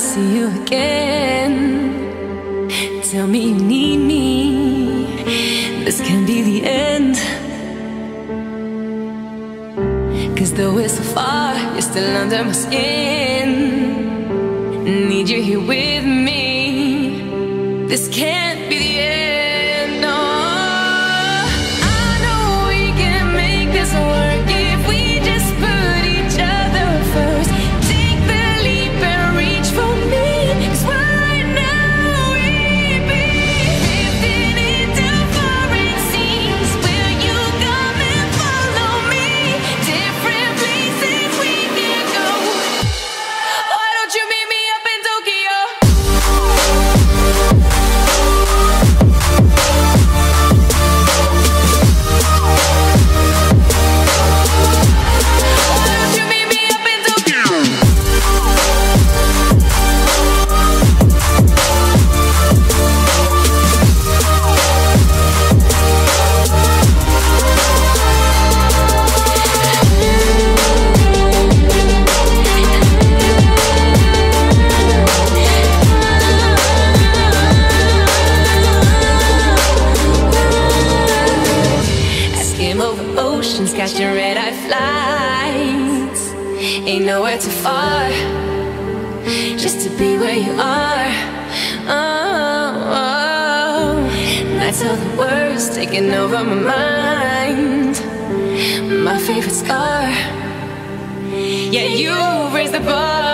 see you again. Tell me you need me. This can be the end. Cause though we're so far, you're still under my skin. Need you here with me. This can't oceans, catching red eye flights. Ain't nowhere too far, just to be where you are. Oh, oh. nights are the worst, taking over my mind. My favorite scar. Yeah, you raised the bar.